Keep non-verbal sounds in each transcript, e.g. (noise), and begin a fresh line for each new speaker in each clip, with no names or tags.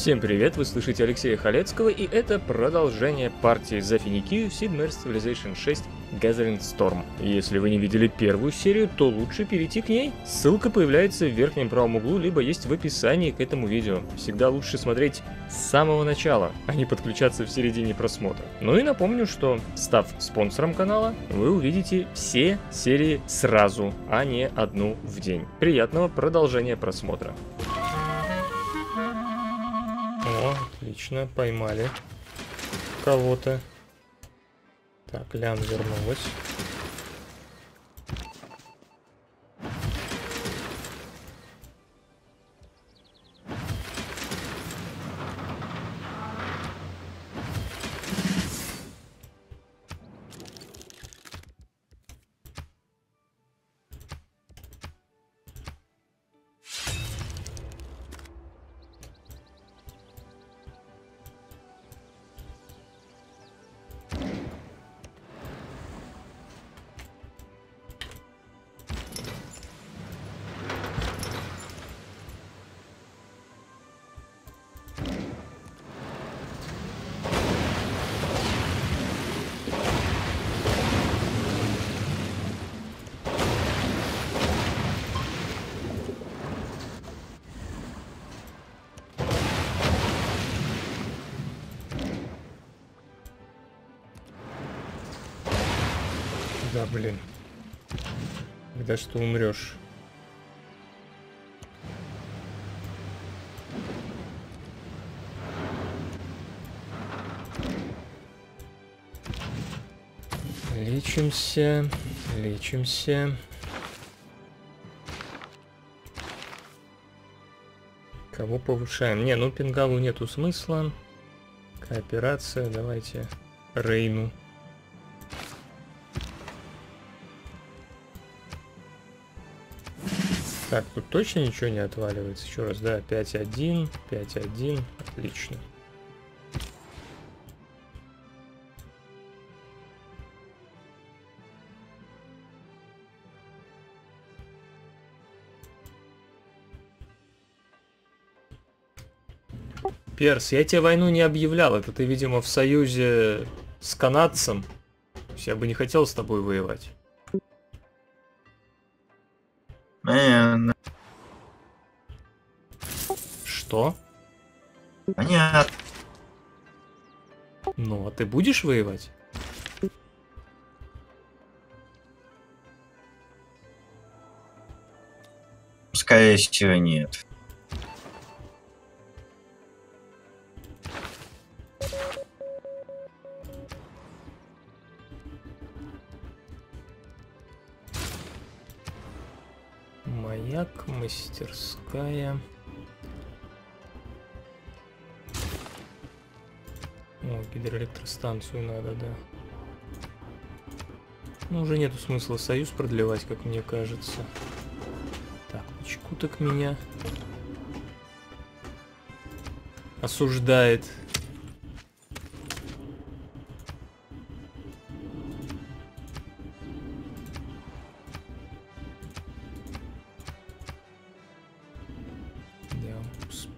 Всем привет, вы слышите Алексея Халецкого, и это продолжение партии за Финикию Meier's Civilization 6 Gathering Storm. Если вы не видели первую серию, то лучше перейти к ней. Ссылка появляется в верхнем правом углу, либо есть в описании к этому видео. Всегда лучше смотреть с самого начала, а не подключаться в середине просмотра. Ну и напомню, что став спонсором канала, вы увидите все серии сразу, а не одну в день. Приятного продолжения просмотра. Отлично, поймали кого-то. Так, Лян вернулась. Да, блин. Когда что умрешь. Лечимся, лечимся. Кого повышаем? Не, ну пингалу нету смысла. Кооперация, давайте Рейну. Так, тут точно ничего не отваливается. Еще раз, да, 5-1, 5-1, отлично. Перс, я тебе войну не объявлял. Это ты, видимо, в союзе с канадцем. Я бы не хотел с тобой воевать.
Понятно.
Что?
Понятно.
Ну, а ты будешь воевать?
Скорее всего, нет.
Мастерская. О, гидроэлектростанцию надо, да. Ну, уже нету смысла союз продлевать, как мне кажется. Так, почему так меня осуждает.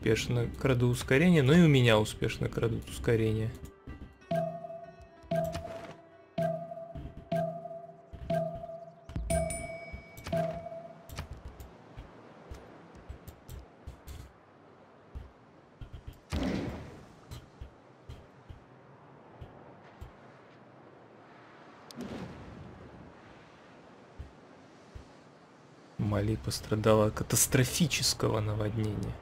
Успешно краду ускорение, но и у меня успешно крадут ускорение. Мали пострадала катастрофического наводнения.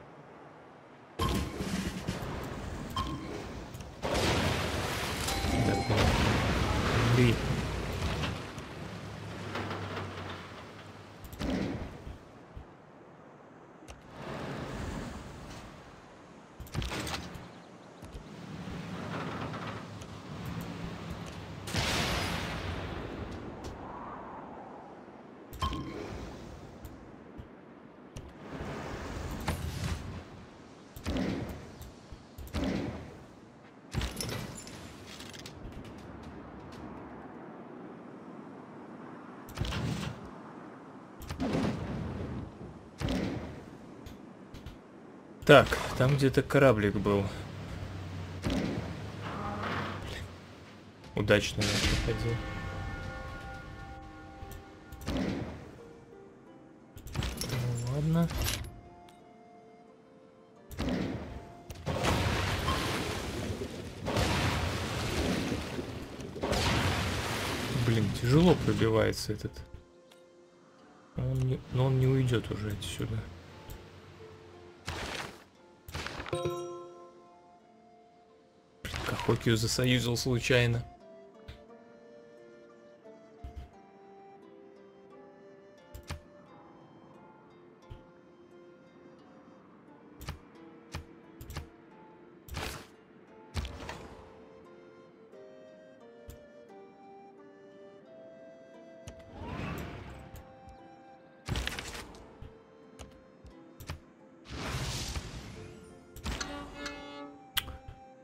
Так, там где-то кораблик был. Удачно я проходил. Ну, ладно. Блин, тяжело пробивается этот. Он не, но он не уйдет уже отсюда. Кахокию засоюзил случайно.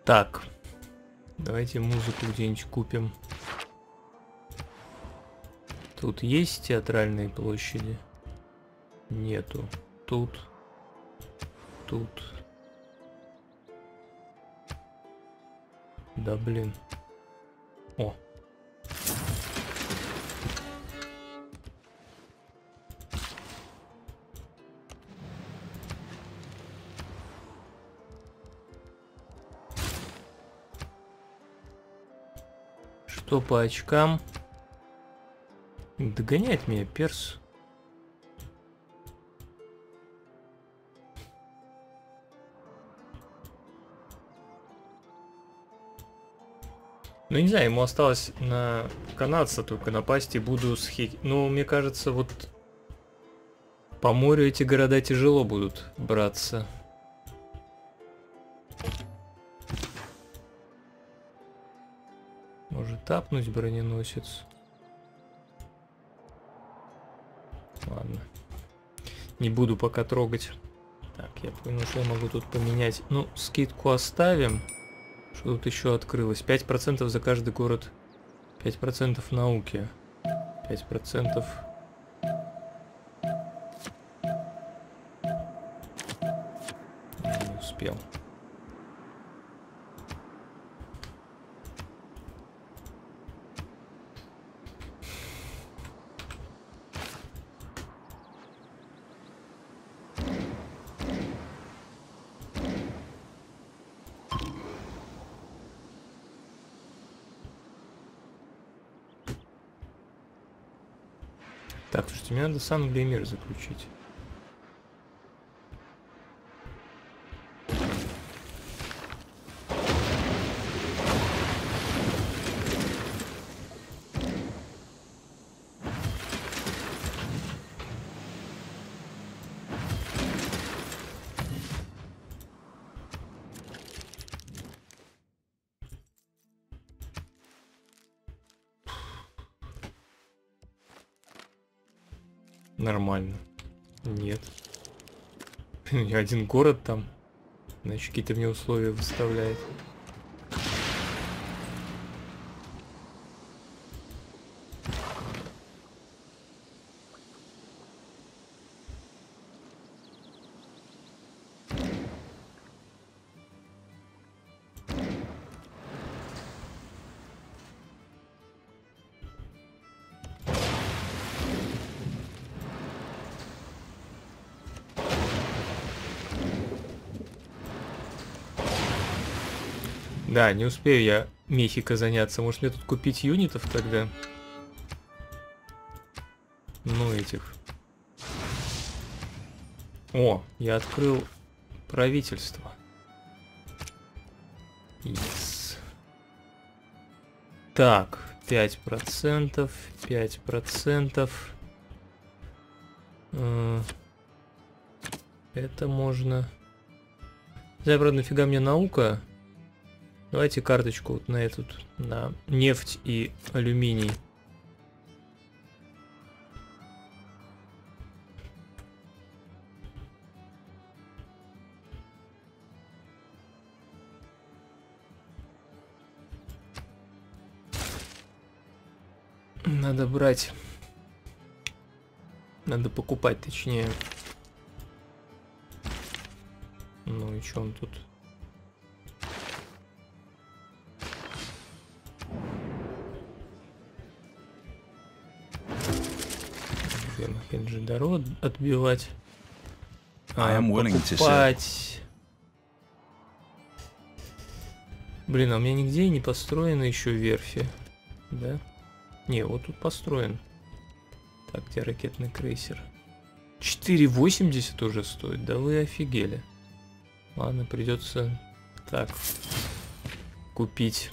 Так. Давайте музыку где-нибудь купим. Тут есть театральные площади? Нету. Тут. Тут. Да блин. Что по очкам? Догоняет меня перс. Ну, не знаю, ему осталось на канадца только напасть и буду с хек... Ну, мне кажется, вот по морю эти города тяжело будут браться. Тапнуть броненосец. Ладно. Не буду пока трогать. Так, я понял, что я могу тут поменять. Ну, скидку оставим. Что тут еще открылось? 5% за каждый город. 5% науки. 5%. Не успел. Так, слушайте, мне надо с Англией мир заключить. Нормально. Нет. (laughs) Один город там. Значит, какие-то мне условия выставляет. Да, не успею я Мехико заняться. Может мне тут купить юнитов тогда? Ну, этих. О, я открыл правительство. Yes. Так, 5%, 5%. Э, Это можно... Правда, нафига мне наука? Давайте карточку вот на эту, на нефть и алюминий. Надо брать. Надо покупать, точнее. Ну и что он тут? Где Махенджидаро отбивать?
I am willing to serve.
покупать. Блин, а у меня нигде не построены еще верфи. Да? Не, вот тут построен. Так, где ракетный крейсер? 4,80 уже стоит, да вы офигели. Ладно, придется так купить.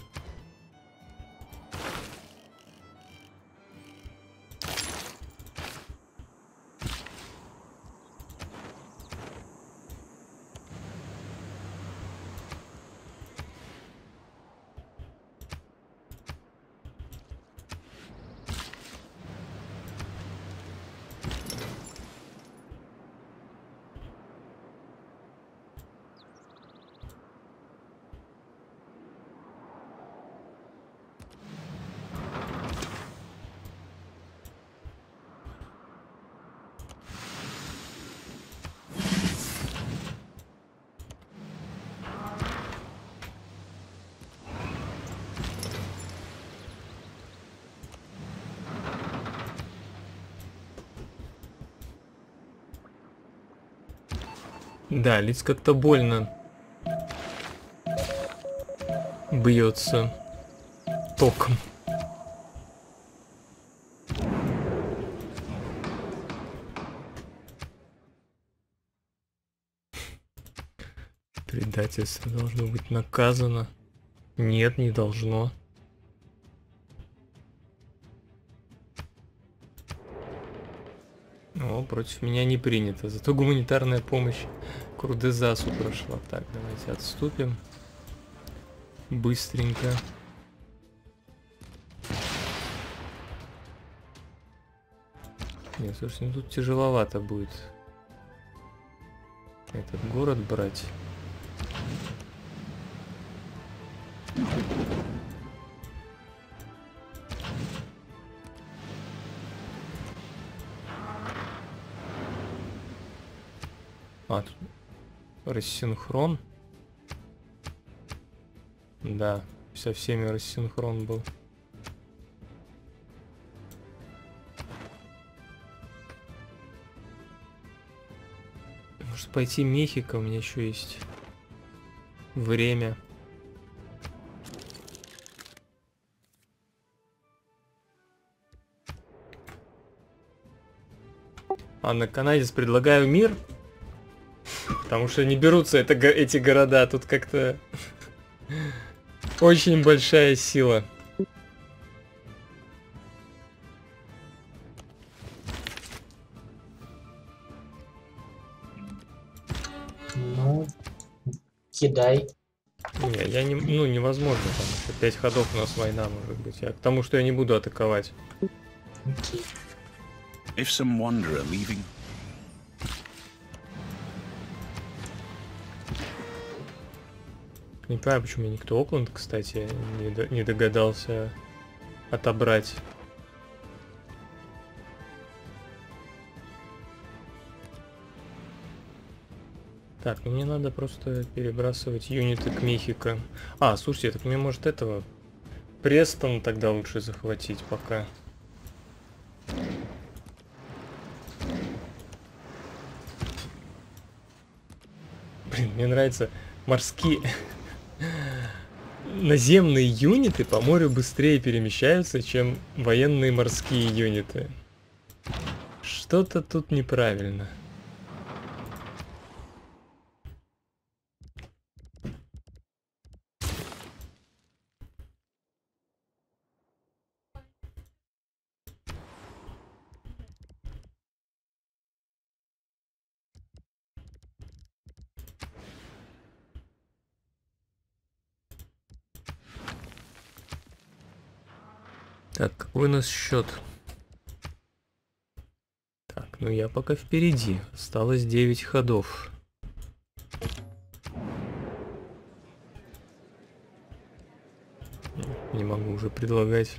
Да, лиц как-то больно бьется током. Предательство должно быть наказано. Нет, не должно. Против меня не принято. Зато гуманитарная помощь Курдезасу прошла. Так, давайте отступим. Быстренько. Нет, слушайте, ну тут тяжеловато будет этот город брать. Рассинхрон. Да, со всеми рассинхрон был. Может пойти Мехико, у меня еще есть время. А на Канадец предлагаю мир. Потому что не берутся это, эти города. Тут как-то (laughs) очень большая сила.
Ну, кидай.
Не, я не, ну невозможно, там еще 5 ходов у нас война может быть. Я к тому, что я не буду атаковать.
Окей.
If some wanderer leaving
Не понимаю, почему никто Окленд, кстати, не, до- не догадался отобрать. Так, ну мне надо просто перебрасывать юниты к Мехико. А, слушайте, так мне может этого Престон тогда лучше захватить пока. Блин, мне нравится морские... Наземные юниты по морю быстрее перемещаются, чем военные морские юниты. Что-то тут неправильно. Так, какой у нас счет? Так, ну я пока впереди. Осталось 9 ходов. Не могу уже предлагать.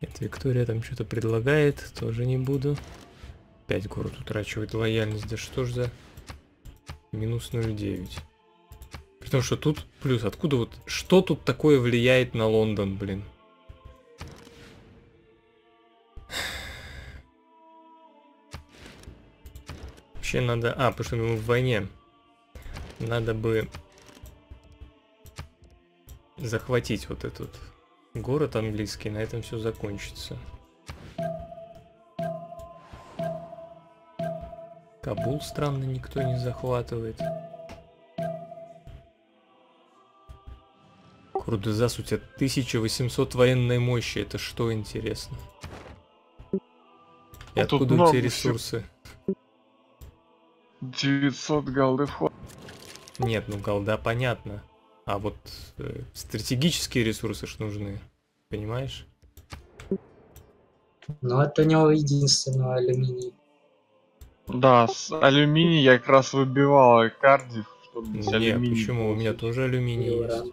Нет, Виктория там что-то предлагает, тоже не буду. Опять город утрачивает лояльность, да что ж за Минус 0,9. Потому что тут плюс. Откуда вот... Что тут такое влияет на Лондон, блин? Вообще надо... А, потому что мы в войне. Надо бы захватить вот этот город английский. На этом все закончится. Кабул странно никто не захватывает. Курдызас, у тебя 1800 военной мощи. Это что интересно? И
А
откуда у тебя
всего.
Ресурсы?
900 голды вход.
Нет, ну голда понятно. А вот э, стратегические ресурсы ж нужны. Понимаешь?
Но это у него единственный алюминий.
Да, с алюминий я как раз выбивал Кардив, чтобы
Нет,
алюминий
почему? У меня тоже алюминий
И
есть.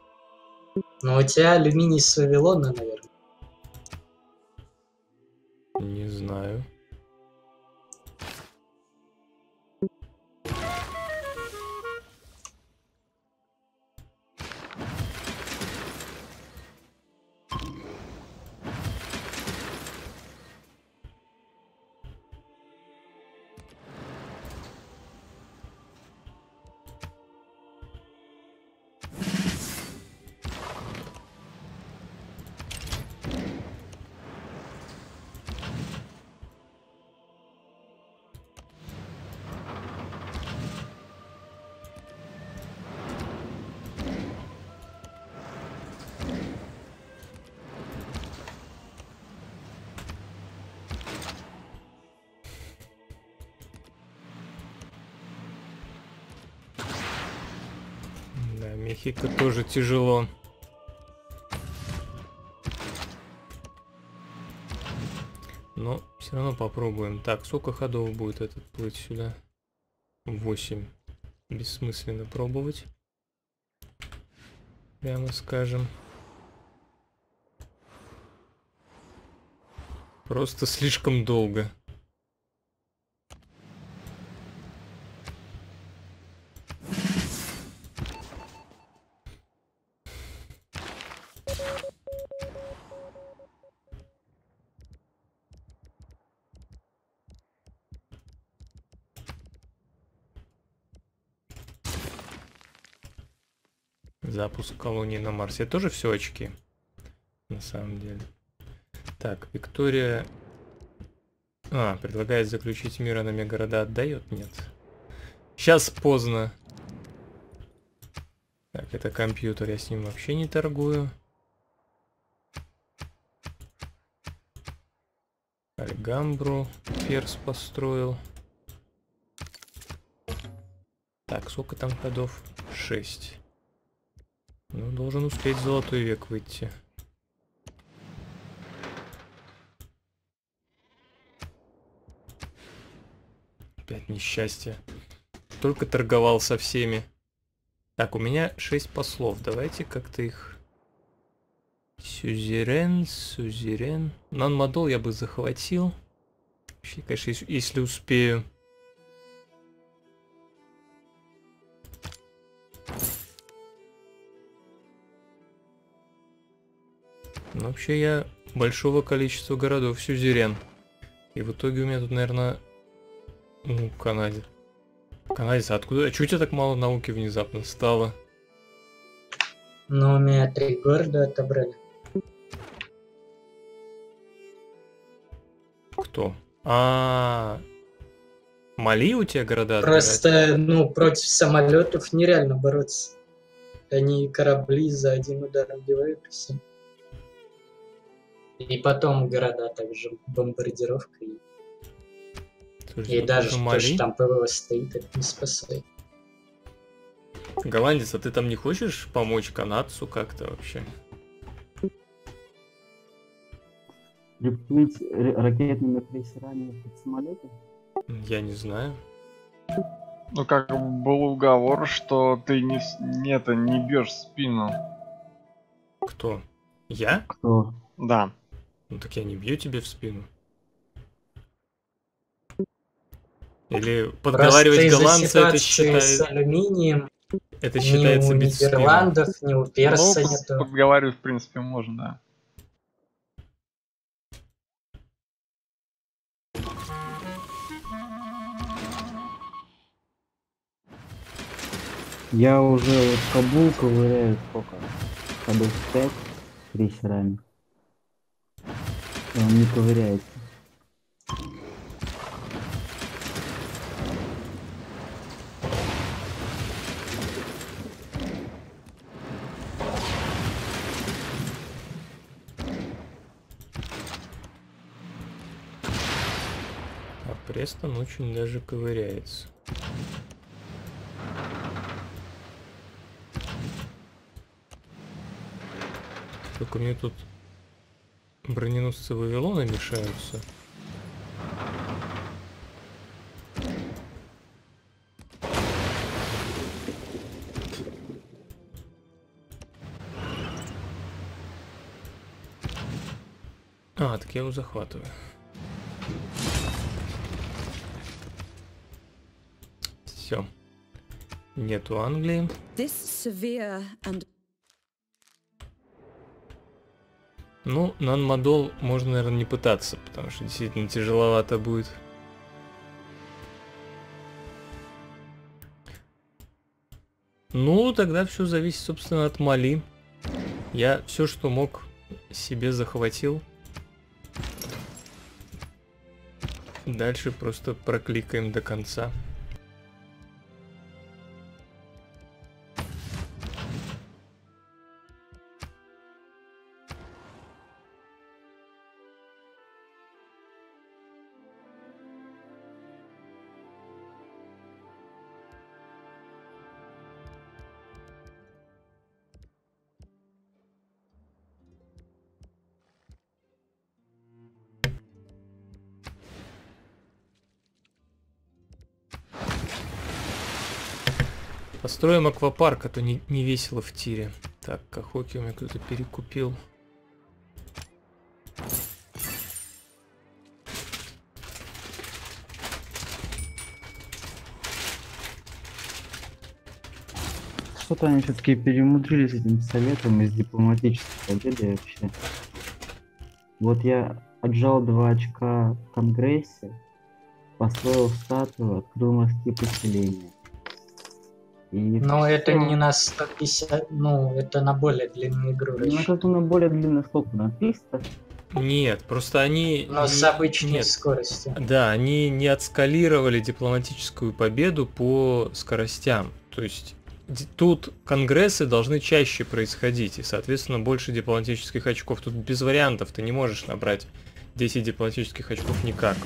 Но у тебя алюминий с Вавилона, наверное.
Не знаю. Мехико тоже тяжело. Но все равно попробуем. Так, сколько ходов будет этот плыть сюда? 8. Бессмысленно пробовать. Прямо скажем. Просто слишком долго. Запуск колонии на Марсе. Это тоже все очки. На самом деле. Так, Виктория... А, предлагает заключить мир, она мне города отдает? Нет. Сейчас поздно. Так, это компьютер, я с ним вообще не торгую. Альгамбру Перс построил. Так, сколько там ходов? 6. Ну, должен успеть золотой век выйти. Опять несчастье. Только торговал со всеми. Так, у меня 6 послов. Давайте как-то их... Сюзерен, сюзерен. Нанмадол я бы захватил. Вообще, конечно, ес- если успею. Вообще я большого количества городов сюзерен. И в итоге у меня тут, наверное, ну, Канадец. Канадец, а откуда? А чё у тебя так мало науки внезапно стало?
Но у меня три города отобрали.
Кто? А, Мали у тебя города отбирать?
Просто, ну, против самолетов нереально бороться. Они корабли за один удар убивают и все. И потом города также бомбардировкой.
Слушай,
И
ну,
даже
тоже
то, что там ПВО стоит, это не спасает.
Голландец, а ты там не хочешь помочь канадцу как-то вообще?
Приплыть р- ракетными крейсерами под самолеты?
Я не знаю.
Ну, как был уговор, что ты не, не, это, не бьешь спину.
Кто? Я?
Кто?
Да.
Ну так я не бью тебе в спину. Или подговаривать
Просто
голландца это
ситуации с алюминием
это
ни
считается
у. Нидерландов, ни у Перса
Ну,
нету.
подговаривать, в принципе, можно, да.
Я уже вот Кабул ковыряю сколько? Ходов 5 крейсерами. Он не ковыряется.
А Престон очень даже ковыряется. Только мне тут броненосцы Вавилона мешаются. А, так я его захватываю. Все. Нету Англии.
This severe and
Ну, нанмодол можно, наверное, не пытаться, потому что действительно тяжеловато будет. Ну, тогда все зависит, собственно, от Мали. Я все, что мог, себе захватил. Дальше просто прокликаем до конца. Построим аквапарк, а то не, не весело в тире. Так, Кахоки у меня кто-то перекупил.
Что-то они все-таки перемудрили с этим советом из дипломатической победы вообще. Вот я отжал два очка в Конгрессе, построил статую, открыл морские поселения. И
Но это не на 150, ну, это на более длинную игру.
Ну, как-то на более длинный сколько? На 300?
Нет, просто они...
Но с обычной
нет,
скоростью.
Да, они не отскалировали дипломатическую победу по скоростям. То есть тут конгрессы должны чаще происходить, и, соответственно, больше дипломатических очков. Тут без вариантов ты не можешь набрать 10 дипломатических очков никак.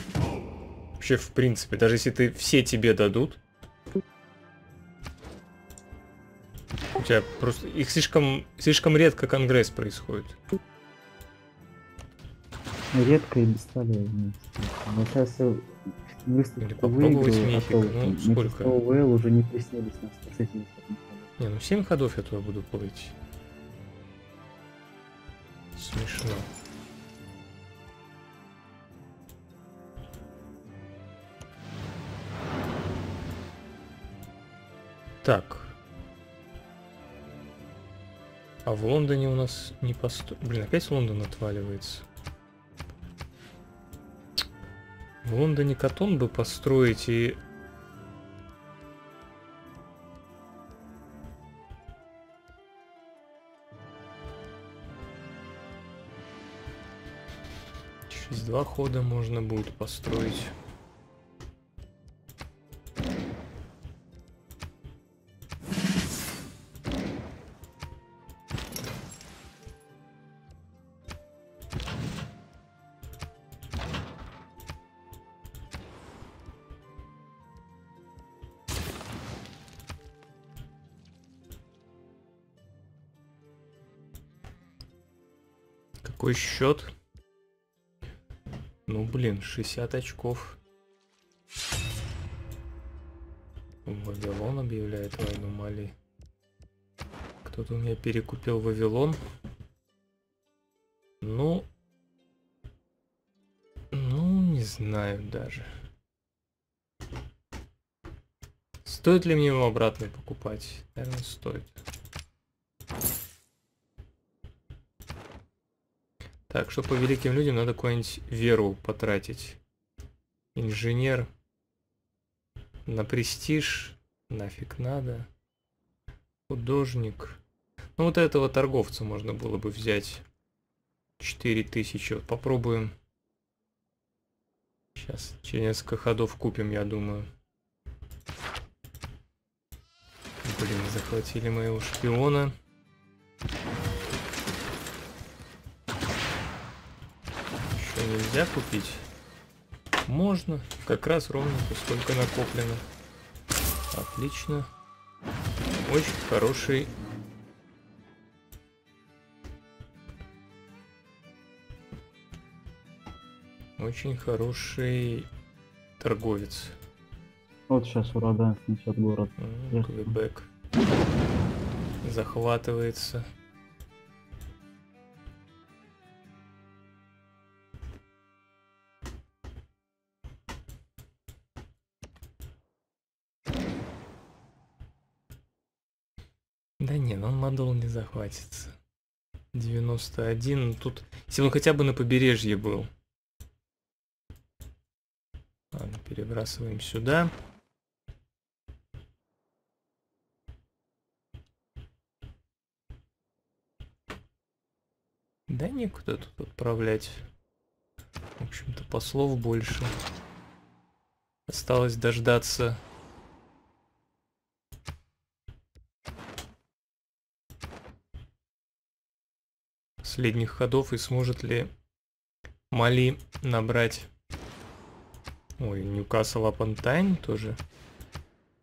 Вообще, в принципе, даже если ты все тебе дадут, тебя просто... Их слишком, слишком редко конгресс происходит.
Редко и бесполезно. Но сейчас выставку выиграю, а
мифик.
то
Ну, сколько?
ВЛ уже не приснились на 160 ходу.
Не, ну 7 ходов я туда буду плыть. Смешно. Так. А в Лондоне у нас не посто... Блин, опять Лондон отваливается. В Лондоне Катон бы построить и Через два хода можно будет построить. Какой счет? Ну, блин, 60 очков. Вавилон объявляет войну Мали. Кто-то у меня перекупил Вавилон. Ну... Ну, не знаю даже. Стоит ли мне его обратно покупать? Наверное, стоит. Так, что по великим людям надо какую-нибудь веру потратить. Инженер. На престиж. Нафиг надо. Художник. Ну вот этого торговца можно было бы взять. 4000. Вот попробуем. Сейчас через несколько ходов купим, я думаю. Блин, захватили моего шпиона. Еще нельзя купить? Можно. Как раз ровненько сколько накоплено. Отлично. Очень хороший Очень хороший торговец.
Вот сейчас ураган снесет город.
Квебек. Захватывается. Захватится. 91, ну тут... Если бы он хотя бы на побережье был. Ладно, перебрасываем сюда. Да некуда тут отправлять. В общем-то, послов больше. Осталось дождаться последних ходов и сможет ли Мали набрать... Ой, Ньюкасл Апантайн тоже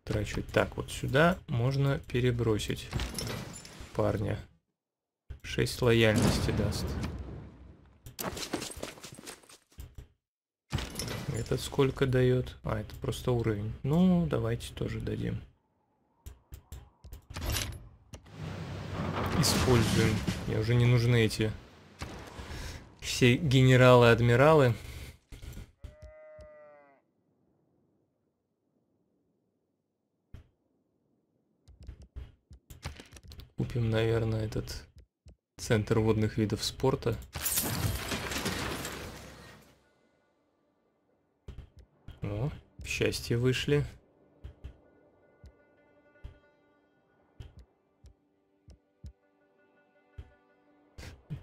трачу. Так, вот сюда можно перебросить парня. 6 лояльности даст. Этот сколько дает? А, это просто уровень. Ну, давайте тоже дадим. Используем. Мне уже не нужны эти все генералы, адмиралы. Купим, наверное, этот центр водных видов спорта. О, счастье вышли.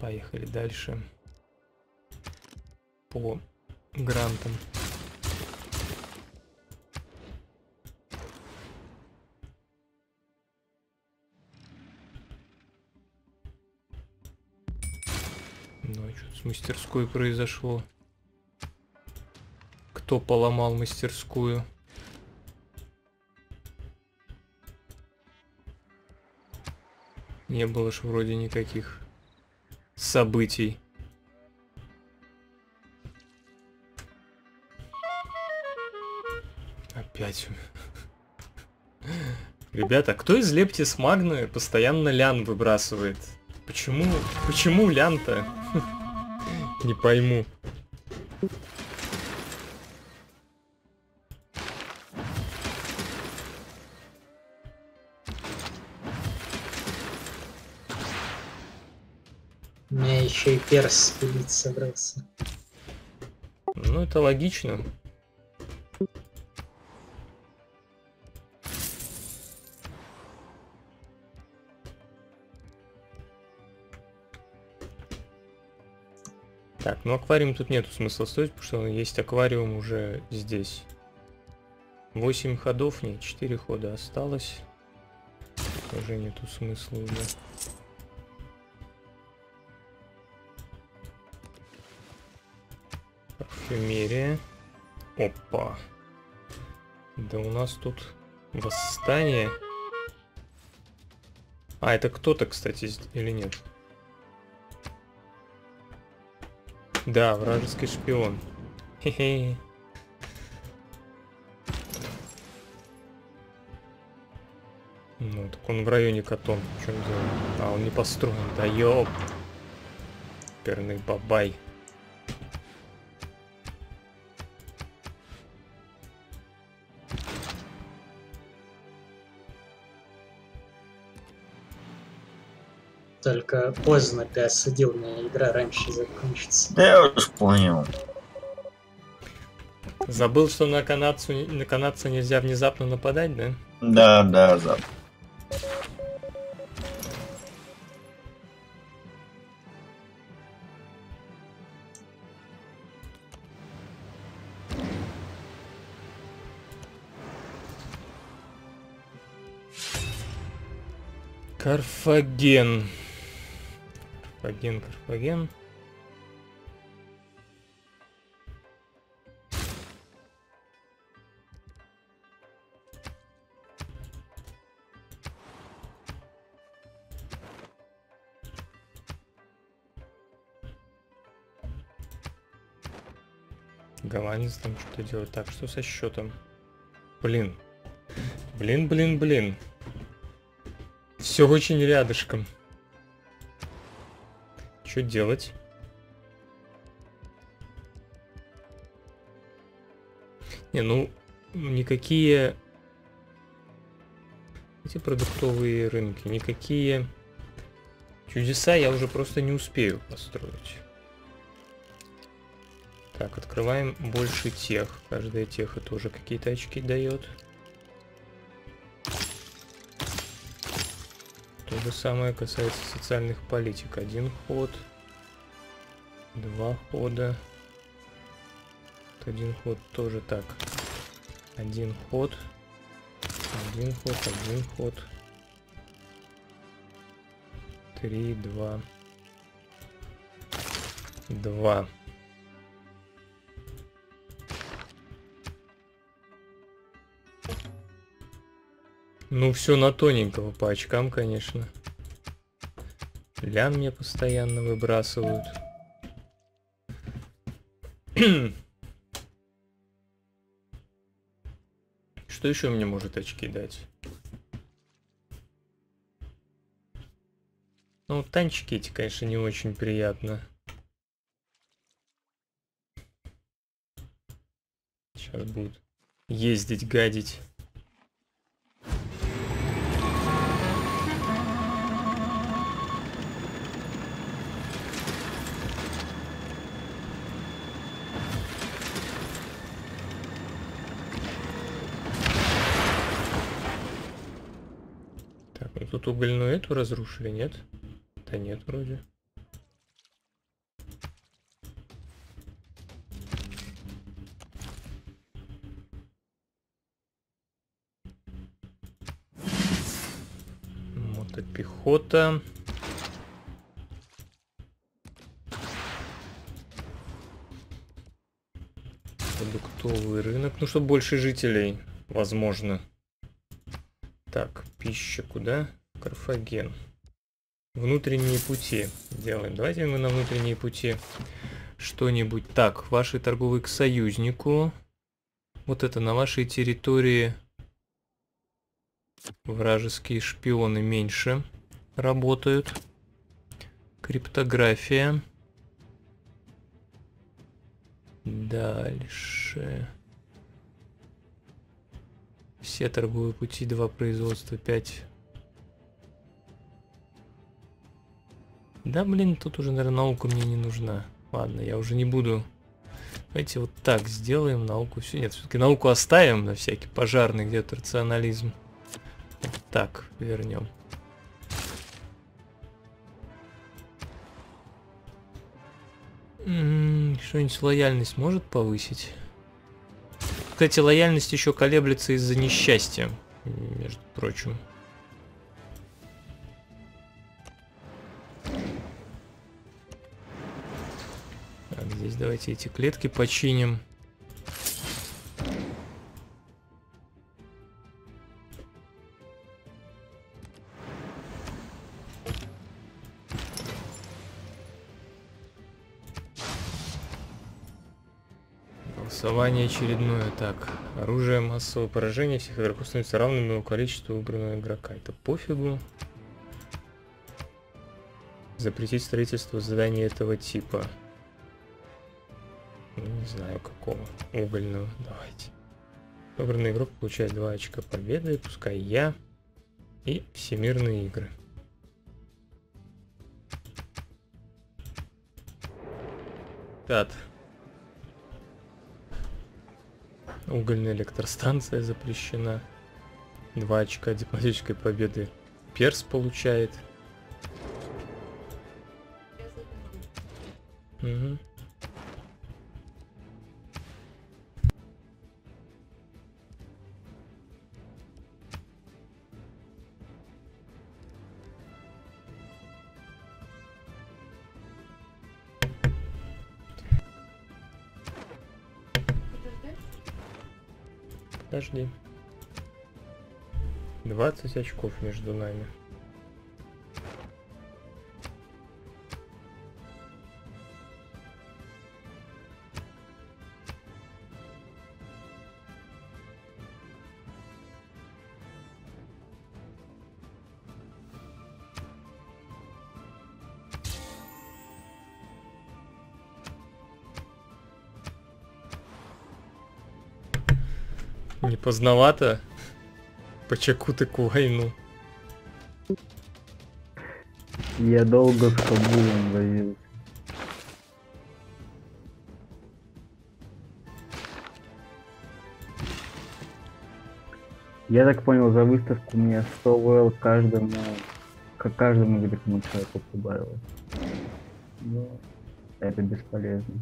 Поехали дальше. По грантам. Ну, а что с мастерской произошло? Кто поломал мастерскую? Не было ж вроде никаких событий. Опять. Ребята, кто из Лептис Магны постоянно лян выбрасывает? Почему, почему лян-то? (laughs) Не пойму.
Перс спилить собрался.
Ну, это логично. Так, ну аквариум тут нету смысла стоить, потому что есть аквариум уже здесь. 8 ходов, нет, 4 хода осталось. Уже нету смысла уже. Парфюмерия. Опа. Да у нас тут восстание. А, это кто-то, кстати, или нет? Да, вражеский шпион. Хе-хе. Ну, так он в районе Катон. В чем дело? А, он не построен. Да ёп. Перный бабай.
Только поздно ты осудил меня, игра раньше закончится.
Да я уж понял.
Забыл, что на канадцу, на канадца нельзя внезапно нападать, да?
Да, да, да.
Карфаген. Карфаген, Карфаген. Голландец там что-то делает. Так, что со счетом? Блин. Блин, блин, блин. Все очень рядышком. Что делать? Не, ну, никакие эти продуктовые рынки, никакие чудеса я уже просто не успею построить. Так, открываем больше тех. Каждая теха тоже какие-то очки дает. То же самое касается социальных политик. Один ход, два хода. Один ход тоже так. Один ход, один ход, один ход. Три, два. Два. Ну, все на тоненького по очкам, конечно. Лян мне постоянно выбрасывают. (clears throat) Что еще мне может очки дать? Ну, танчики эти, конечно, не очень приятно. Сейчас будут ездить, гадить. Угольную эту разрушили, нет? Да нет, вроде. Мотопехота. Продуктовый рынок. Ну, чтобы больше жителей, возможно. Так, пища куда? Карфаген. Внутренние пути делаем. Давайте мы на внутренние пути что-нибудь. Так, ваши торговые к союзнику. Вот это на вашей территории вражеские шпионы меньше работают. Криптография. Дальше. Все торговые пути, два производства, 5. Да, блин, тут уже, наверное, наука мне не нужна. Ладно, я уже не буду. Давайте вот так сделаем науку. Все, нет, все-таки науку оставим на всякий пожарный где-то рационализм. Вот так вернем. М-м, Что-нибудь лояльность может повысить? Кстати, лояльность еще колеблется из-за несчастья, между прочим. Давайте эти клетки починим. Голосование очередное. Так, оружие массового поражения всех игроков становится равным его количеству выбранного игрока. Это пофигу. Запретить строительство зданий этого типа. Ну, не знаю какого, угольного, давайте. Выбранный игрок получает 2 очка победы, пускай я и всемирные игры. Так. Угольная электростанция запрещена. 2 очка дипломатической победы Перс получает. Угу. Подожди. 20 очков между нами. Поздновато по Чакутыку войну.
Я долго с Кабулом возился. Я так понял, за выставку мне 100 ВЛ каждому, к каждому великому человеку прибавилось. Но это бесполезно.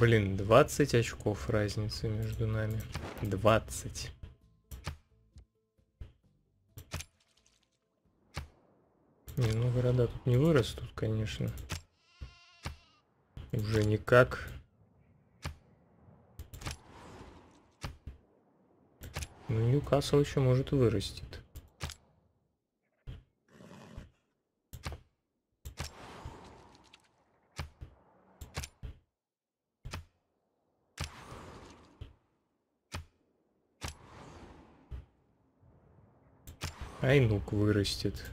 Блин, 20 очков разницы между нами. 20. Не, ну города тут не вырастут, конечно. Уже никак. Ну, Ньюкасл еще может вырастет. Айнук вырастет.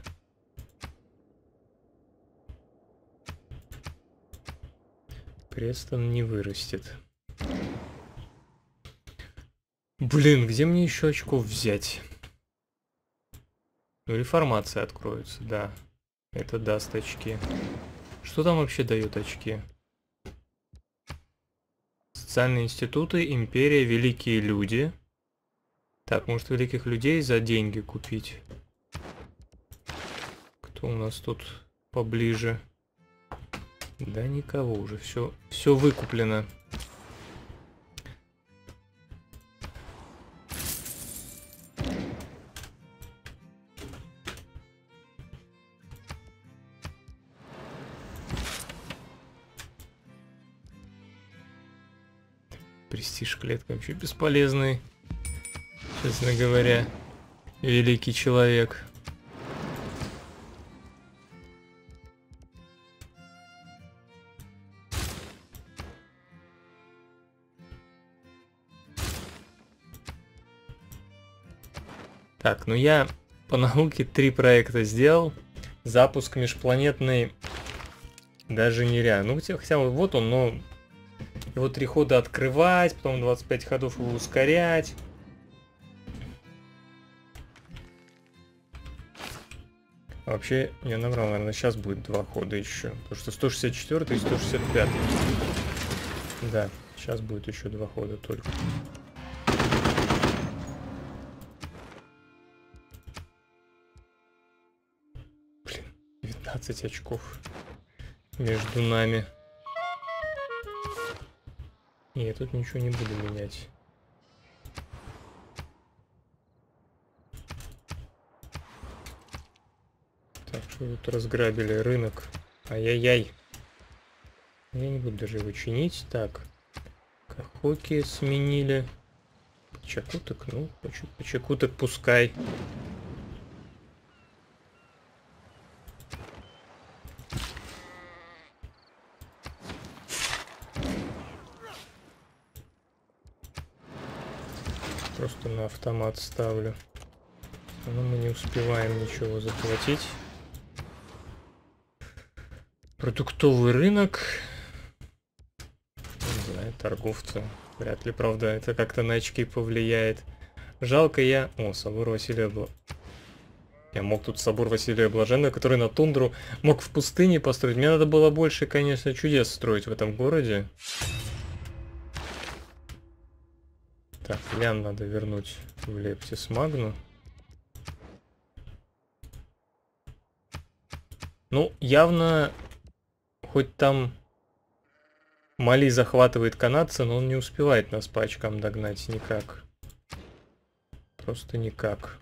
Престон не вырастет. Блин, где мне еще очков взять? Ну, реформация откроется, да. Это даст очки. Что там вообще дает очки? Социальные институты, империя, великие люди. Так, может великих людей за деньги купить? Кто у нас тут поближе? Да никого уже, все, все выкуплено. Престиж клетка вообще бесполезный, честно говоря. Великий человек. Так, ну я по науке три проекта сделал. Запуск межпланетный даже не реально. Ну, хотя вот он, но его три хода открывать, потом 25 ходов его ускорять. А вообще, я набрал, наверное, сейчас будет два хода еще. Потому что 164 и 165. Да, сейчас будет еще два хода только. 15 очков между нами. Не, я тут ничего не буду менять. Так, тут разграбили рынок? Ай-яй-яй. Я не буду даже его чинить. Так, Кахоки сменили. Чакуток, ну, Чакуток пускай. Просто на автомат ставлю. Но мы не успеваем ничего заплатить. Продуктовый рынок. Не знаю, торговцы. Вряд ли, правда, это как-то на очки повлияет. Жалко я... О, собор Василия Бла... Я мог тут собор Василия Блаженного, который на тундру мог в пустыне построить. Мне надо было больше, конечно, чудес строить в этом городе. Так, Лян надо вернуть в Лептис Магну. Ну, явно, хоть там Мали захватывает канадца, но он не успевает нас по очкам догнать никак. Просто никак.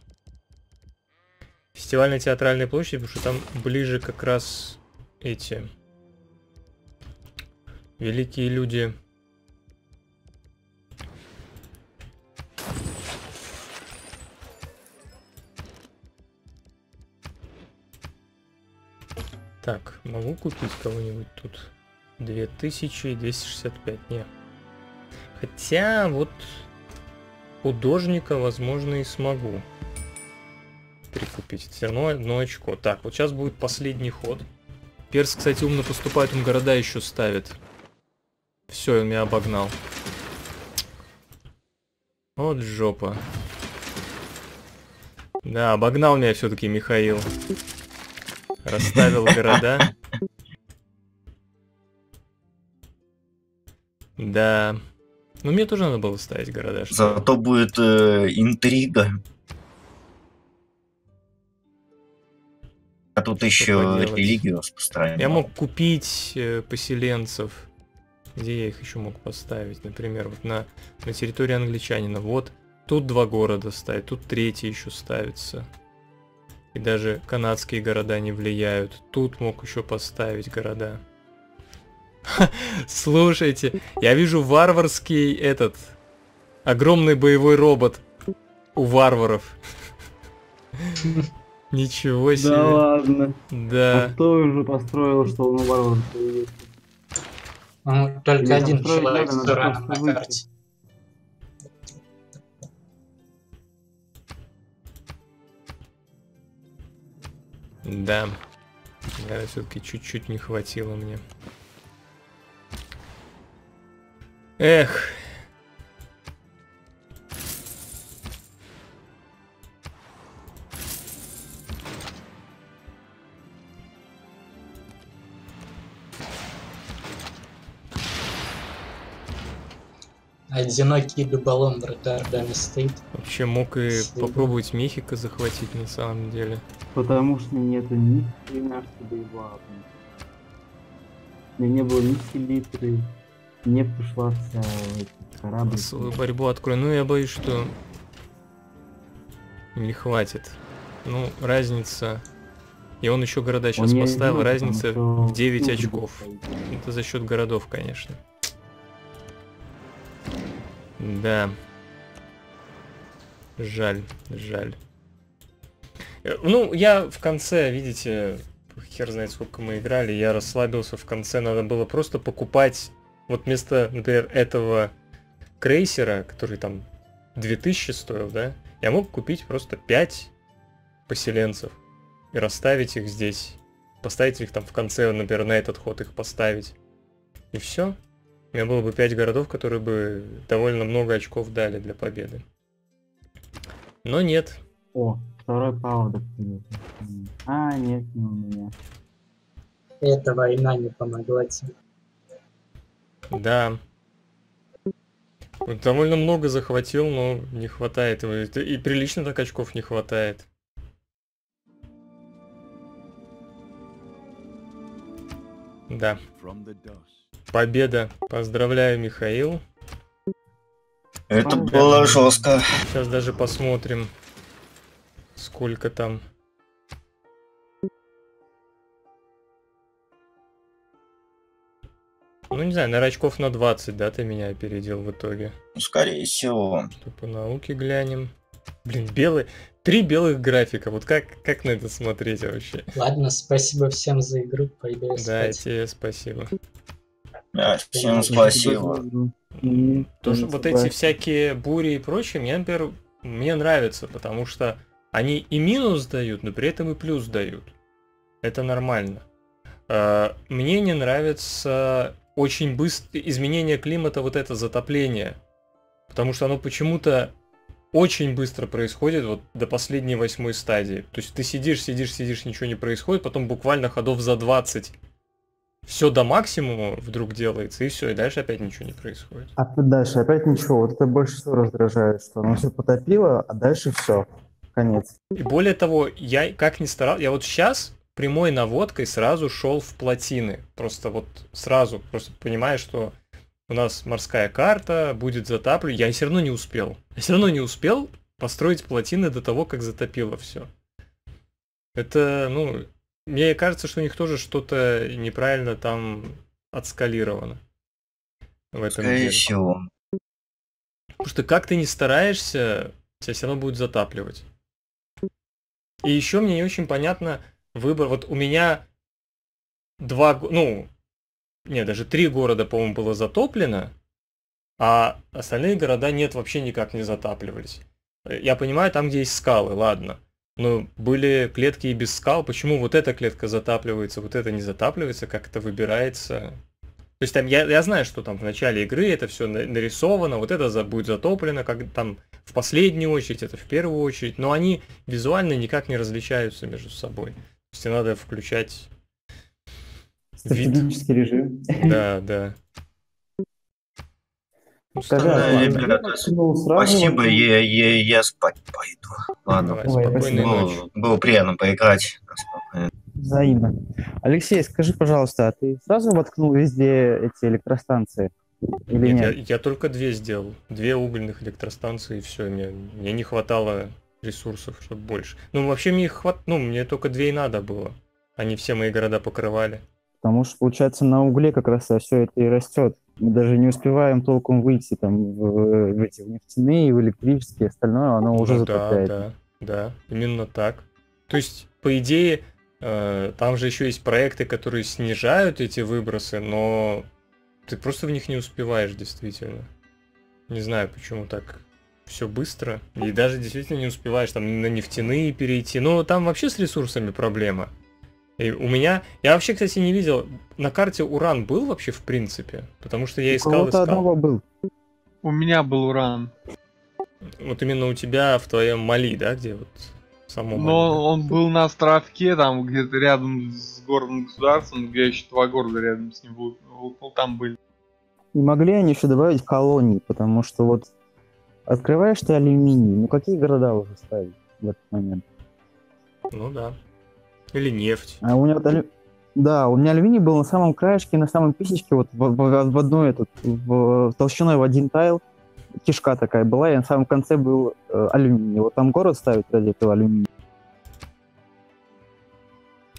Фестивальная театральная площадь, потому что там ближе как раз эти великие люди. Так, могу купить кого-нибудь тут? 2265, не. Хотя вот художника, возможно, и смогу прикупить. Все равно одно очко. Так, вот сейчас будет последний ход. Перс, кстати, умно поступает, он города еще ставит. Все, он меня обогнал. Вот жопа. Да, обогнал меня все-таки Михаил. Расставил города. Да. Ну, мне тоже надо было ставить города. что.
Зато будет э, интрига. А тут еще
поделать?
религию распространяют.
Я мог купить э, поселенцев. Где я их еще мог поставить? Например, вот на, на территории англичанина. Вот тут два города ставить, тут третий еще ставится. И даже канадские города не влияют. Тут мог еще поставить города. (laughs) Слушайте, я вижу варварский этот огромный боевой робот у варваров. (laughs) Ничего
Да
себе.
ладно. А
Да.
кто уже построил, что он у варваров появился?
Ну, только один человек на карте.
Да. Да, все-таки чуть-чуть не хватило мне. Эх.
Одинокий дуболом в Роттердаме стоит.
Вообще мог и
Спасибо.
попробовать Мехико захватить на самом деле.
Потому что нету ни хрена, чтобы его апнуть. У меня не было ни селитры, не пошла вся корабль.
Массовую борьбу открою. Ну, я боюсь, что не хватит. Ну, разница... И он еще города сейчас
Он
поставил, разница в
что
9
тут
очков. Это за счет городов, конечно. Да. Жаль, жаль. Э, Ну, я в конце, видите, хер знает сколько мы играли, я расслабился в конце, надо было просто покупать, вот вместо, например, этого крейсера, который там 2000 стоил, да, я мог купить просто 5 поселенцев и расставить их здесь. Поставить их там в конце, например, на этот ход их поставить. И все. У меня было бы 5 городов, которые бы довольно много очков дали для победы. Но нет.
О, второй. М. А, нет, не у меня.
Эта война не помогла тебе.
Да. Вот довольно много захватил, но не хватает. И и прилично так очков не хватает. Да. Победа. Поздравляю, Михаил.
Это было жестко.
Сейчас даже посмотрим, сколько там. Ну, не знаю, наверное, очков на 20, да, ты меня опередил в итоге.
Ну, Скорее всего.
Что по науке глянем. Блин, белый. Три белых графика. Вот как, как на это смотреть вообще?
Ладно, спасибо всем за игру. Пойду
Да, тебе спасибо.
Всем спасибо.
М,
То, что
не
вот эти
согласен.
всякие бури и прочее, мне, например, мне нравится, потому что они и минус дают, но при этом и плюс дают. Это нормально. А, Мне не нравится очень быстро изменение климата, вот это затопление. Потому что оно почему-то очень быстро происходит вот до последней восьмой стадии. То есть ты сидишь, сидишь, сидишь, ничего не происходит, потом буквально ходов за 20 все до максимума вдруг делается, и все, и дальше опять ничего не происходит.
А дальше опять ничего. Вот это больше всего раздражает, что оно все потопило, а дальше все. Конец.
И более того, я как ни старал, я вот сейчас прямой наводкой сразу шел в плотины. Просто вот сразу, просто понимая, что у нас морская карта, будет затапливать. Я все равно не успел. Я все равно не успел построить плотины до того, как затопило все. Это, ну, мне кажется, что у них тоже что-то неправильно там отскалировано. В этом
Скорее
деле.
всего.
Потому что как ты не стараешься, тебя все равно будет затапливать. И еще мне не очень понятно выбор. Вот у меня два, ну, не, даже три города, по-моему, было затоплено, а остальные города нет, вообще никак не затапливались. Я понимаю, там, где есть скалы, ладно. Но были клетки и без скал. Почему вот эта клетка затапливается, вот эта не затапливается, как это выбирается? То есть там я, я знаю, что там в начале игры это все нарисовано, вот это за- будет затоплено, как там в последнюю очередь, это в первую очередь, но они визуально никак не различаются между собой. То есть надо включать. Вид.
Стратегический режим.
Да, да. Ну,
Скажи,
странно.
Да,
а
ребята,
ну,
Спасибо, я, я, я спать пойду. Ладно.
Давай, ночи.
Было, приятно поиграть.
Взаимно. Алексей, скажи, пожалуйста, а ты сразу воткнул везде эти электростанции? Или
Нет, я,
нет?
я только две сделал. Две угольных электростанции, и все. Мне, мне не хватало ресурсов, чтобы больше. Ну, вообще мне их хват... Ну, мне только две и надо было. Они все мои города покрывали.
Потому что, получается, на угле как раз все это и растет. Мы даже не успеваем толком выйти там в, в эти в нефтяные, в электрические, остальное оно уже
Ну да,
затопляет.
да, да, именно так. То есть, по идее, э, там же еще есть проекты, которые снижают эти выбросы, но ты просто в них не успеваешь, действительно. Не знаю, почему так все быстро. И даже действительно не успеваешь там на нефтяные перейти. Но там вообще с ресурсами проблема. И у меня... Я вообще, кстати, не видел... На карте уран был вообще в принципе? Потому что я
У
искал,
кого-то
искал.
одного был.
У меня был уран.
Вот именно у тебя в твоем Мали, да, где вот само Мали, да?
Но он был на островке, там где-то рядом с горным государством, где еще два города рядом с ним был. Вот там были.
Не могли они еще добавить колонии, потому что вот открываешь ты алюминий, ну какие города уже ставить в этот момент?
Ну да. Или нефть.
А у меня Да, у меня алюминий был на самом краешке, на самом писечке, вот в, в- в одной этот, в, толщиной в один тайл, кишка такая была, и на самом конце был э, алюминий. Вот там город ставить ради этого алюминия.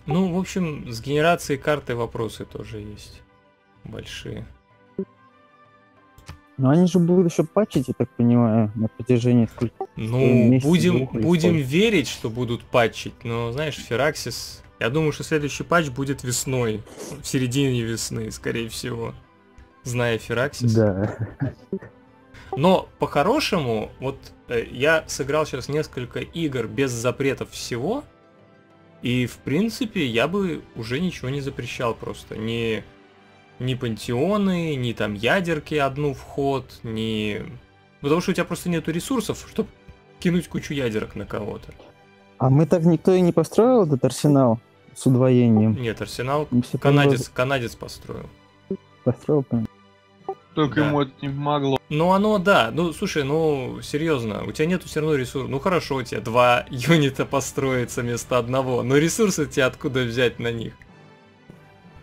Ну, в общем, с генерацией карты вопросы тоже есть. Большие.
Но они же будут еще патчить, я так понимаю, на протяжении сколько...
Ну,
месяц,
будем, будем
сколько?
верить, что будут патчить, но, знаешь, Фераксис... Я думаю, что следующий патч будет весной. В середине весны, скорее всего. Зная Фераксис.
Да.
Но по-хорошему, вот э, я сыграл сейчас несколько игр без запретов всего, и в принципе я бы уже ничего не запрещал просто. Ни, ни пантеоны, ни там ядерки одну в ход, ни... Потому что у тебя просто нету ресурсов, чтобы кинуть кучу ядерок на кого-то.
А мы так никто и не построил этот арсенал с удвоением.
Нет, Арсенал
Мы все
канадец, канадец построил.
Построил, понятно.
Только
Да.
ему это не помогло.
Ну оно, да, ну слушай, ну серьезно, у тебя нету все равно ресурсов. Ну хорошо, у тебя два (laughs) юнита построится вместо одного, но ресурсы тебе откуда взять на них?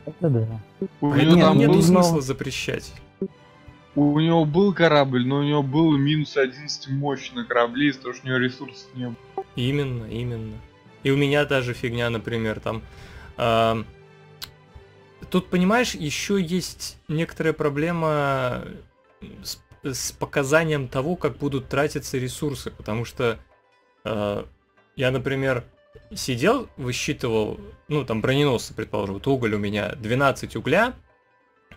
Это да.
У
Поэтому
него там
нету
был,
смысла запрещать.
у него был корабль, но у него был минус 11 мощь на корабле, из-за того, что у него ресурсов не было.
Именно, именно. И у меня даже фигня, например, там. ам, тут, понимаешь, еще есть некоторая проблема с, с показанием того, как будут тратиться ресурсы. Потому что э, я, например, сидел, высчитывал, ну, там броненосцы, предположим, вот уголь у меня 12 угля.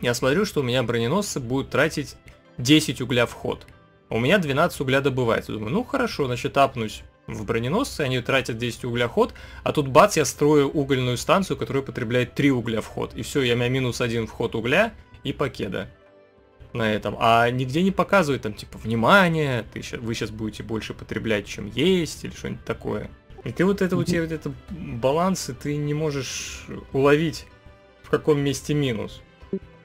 Я смотрю, что у меня броненосцы будут тратить 10 угля в ход. А у меня 12 угля добывается. Думаю, ну хорошо, значит, апнусь в броненосцы, они тратят 10 угля в ход, а тут бац, я строю угольную станцию, которая потребляет 3 угля в ход. И все, я у меня минус один вход угля и покеда. на этом, а нигде не показывают там, типа, внимание, ты вы сейчас будете больше потреблять, чем есть, или что-нибудь такое. И ты вот это, у тебя вот это баланс, и ты не можешь уловить, в каком месте минус.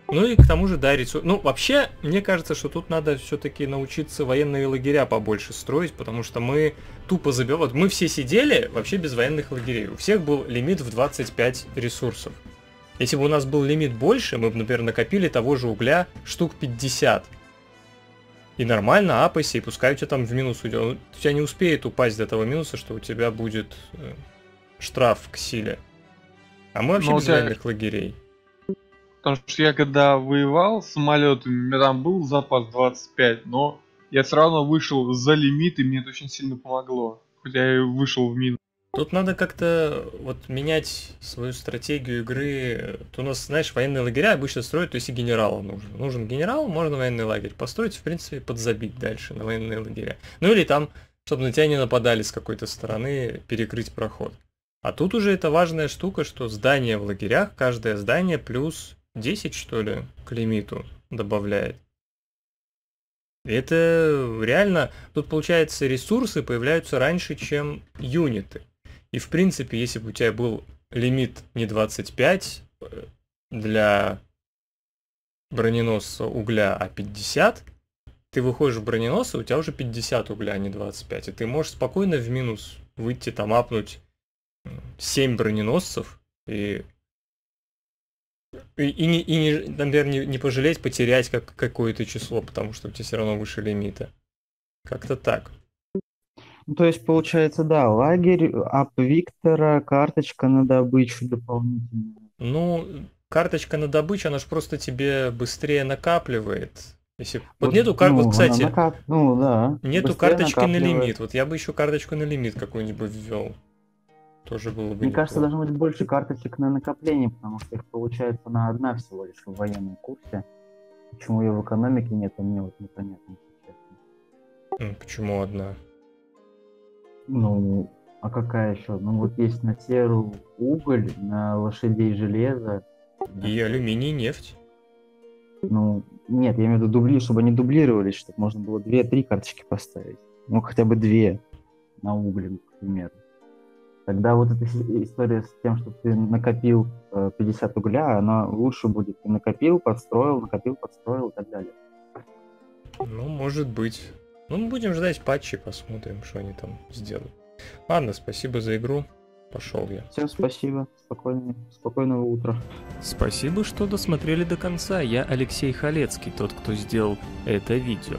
Ну и к тому же, да, рису... Ну, вообще, мне кажется, что тут надо все-таки научиться военные лагеря побольше строить, потому что мы тупо забивали... Вот мы все сидели вообще без военных лагерей. У всех был лимит в 25 ресурсов. Если бы у нас был лимит больше, мы бы, например, накопили того же угля штук 50. И нормально апайся, и пускай у тебя там в минус уйдет. Он- У тебя не успеет упасть до того минуса, что у тебя будет э, штраф к силе. А мы вообще
Но
без
тебя-
лагерей.
Потому что я когда воевал с самолетами, у меня там был запас 25, но я все равно вышел за лимит, и мне это очень сильно помогло. Хотя я вышел в минус.
Тут надо как-то вот менять свою стратегию игры. То у нас, знаешь, военные лагеря обычно строят, то если генерал нужен. Нужен генерал, можно военный лагерь построить, в принципе, подзабить дальше на военные лагеря. Ну или там, чтобы на тебя не нападали с какой-то стороны, перекрыть проход. А тут уже это важная штука, что здание в лагерях, каждое здание плюс 10, что ли, к лимиту добавляет. И Это реально, тут получается ресурсы появляются раньше, чем юниты. И в принципе, если бы у тебя был лимит не 25 э, для броненосца угля, а 50, ты выходишь в броненосца, у тебя уже 50 угля, а не 25. И ты можешь спокойно в минус выйти там апнуть 7 броненосцев и и, и, не, и не, например, не, не пожалеть потерять как, какое-то число, потому что у тебя все равно выше лимита. Как-то так.
Ну, то есть, получается, да, лагерь, ап Виктора, карточка на добычу дополнительную.
Ну, карточка на добычу, она же просто тебе быстрее накапливает. Если... Вот,
Вот,
нету кар...
ну,
вот, кстати,
накап- Ну, да.
нету карточки на лимит. Вот я бы еще карточку на лимит какую-нибудь ввел. Тоже было бы
Мне кажется,
неплохо.
должно быть больше карточек на накопление, потому что их получается на одна всего лишь в военном курсе. Почему ее в экономике нет, а мне вот непонятно,
Почему одна?
Ну, а какая еще? Ну, вот есть на серу уголь, на лошадей железо.
И алюминий, нефть.
Ну, нет, я имею в виду дубли, чтобы они дублировались, чтобы можно было две-три карточки поставить. Ну, хотя бы две на угле, к примеру. Тогда вот эта история с тем, что ты накопил э, 50 угля, она лучше будет. Ты накопил, подстроил, накопил, подстроил и так далее.
Ну, может быть. Ну, мы будем ждать патчи, посмотрим, что они там сделают. Ладно, спасибо за игру. Пошел я.
Всем спасибо. Спокойной, спокойного утра.
Спасибо, что досмотрели до конца. Я Алексей Халецкий, тот, кто сделал это видео.